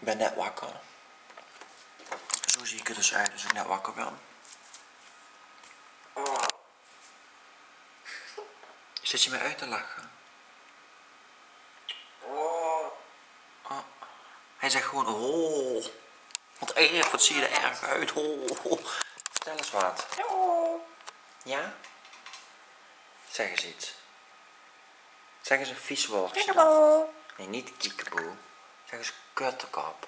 Ik ben net wakker. Zo zie ik er dus uit als ik net wakker ben. Zit je mij uit te lachen? Oh. Hij zegt gewoon oh. Wat erg, wat zie je er erg uit. Oh. Vertel eens wat. Ja? Zeg eens iets. Zeg eens een vies woordje. Nee, niet kiekeboe. Zeg eens kuttekop.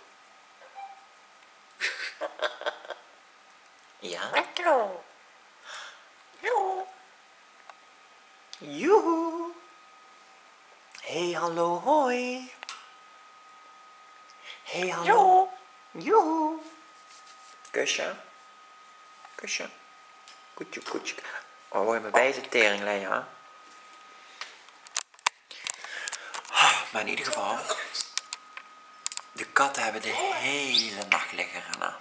ja? Joehoe. Hey, hallo, hoi. Hey, hallo. Joehoe. Kusje. Kusje. Koetje, koetje. Oh, word je me bij de tering, hè? Maar in ieder geval, de katten hebben de hele nacht liggen rennen.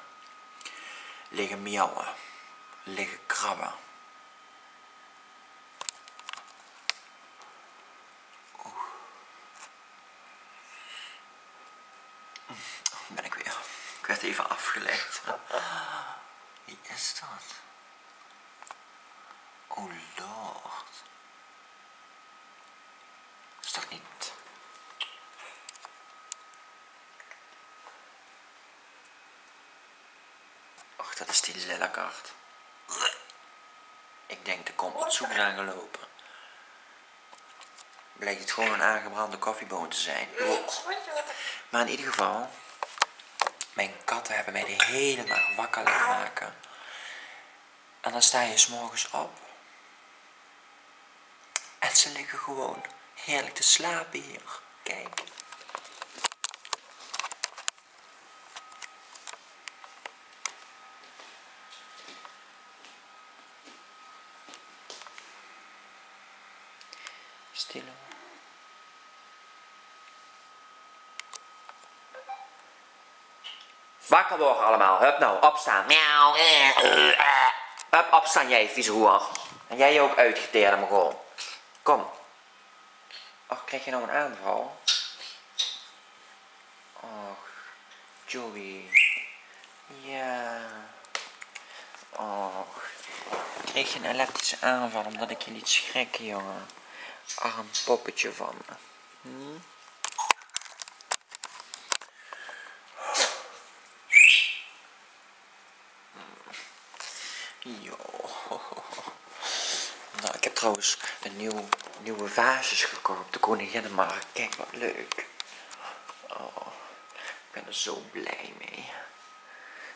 Liggen miauwen. Liggen krabben. Ben ik weer. Ik werd even afgelegd. Wie is dat? Oh lord. Is dat niet... Och, dat is die lillekart. Ik denk, er komt wat soep aangelopen. Blijkt het gewoon een aangebrande koffieboon te zijn. Maar in ieder geval, mijn katten hebben mij de hele nacht wakker laten maken. En dan sta je s'morgens op. En ze liggen gewoon heerlijk te slapen hier. Kijk. Stil. Wakker worden allemaal. Hup nou, opstaan. Miauw. Hup, opstaan jij, vieze. En jij ook uitgeteerde mogol. Kom. Och, krijg je nou een aanval? Och, Joey. Ja. Och. Kreeg je een elektrische aanval omdat ik je liet schrikken, jongen. Arm poppetje van me. Hm? Jo. Nou, ik heb trouwens een nieuw, nieuwe vaasjes gekocht op de Koninginnenmarkt. Kijk wat leuk. Oh, ik ben er zo blij mee.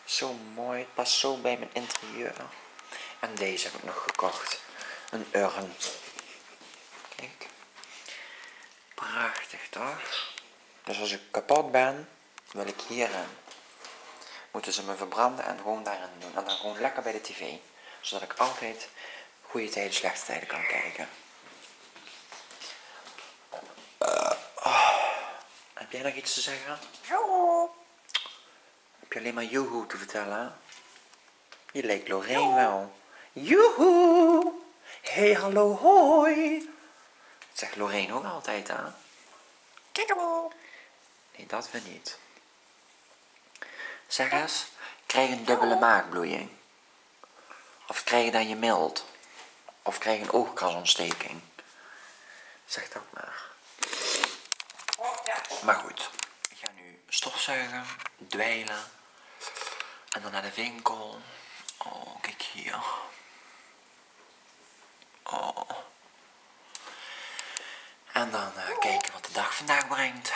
Zo mooi, het past zo bij mijn interieur. En deze heb ik nog gekocht. Een urn. Prachtig toch? Dus als ik kapot ben, wil ik hierin. Moeten ze me verbranden en gewoon daarin doen. En dan gewoon lekker bij de tv. Zodat ik altijd goede tijden, slechte tijden kan kijken. Uh, oh. Heb jij nog iets te zeggen? Heb je alleen maar joehoe te vertellen? Je leek Lorraine wel. Joehoe! Hey, hallo, hoi! Dat zegt Lorraine ook altijd, hè? Kikkerboe. Nee, dat we niet. Zeg eens, krijg een dubbele maagbloeiing? Of krijg je dan je mild? Of krijg je een oogkasontsteking? Zeg dat maar. Maar goed, ik ga nu stofzuigen, dweilen en dan naar de winkel. Oh, kijk hier. En dan eh, kijken wat de dag vandaag brengt.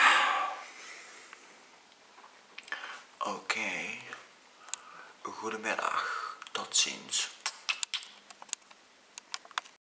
Oké. Goedemiddag. Tot ziens.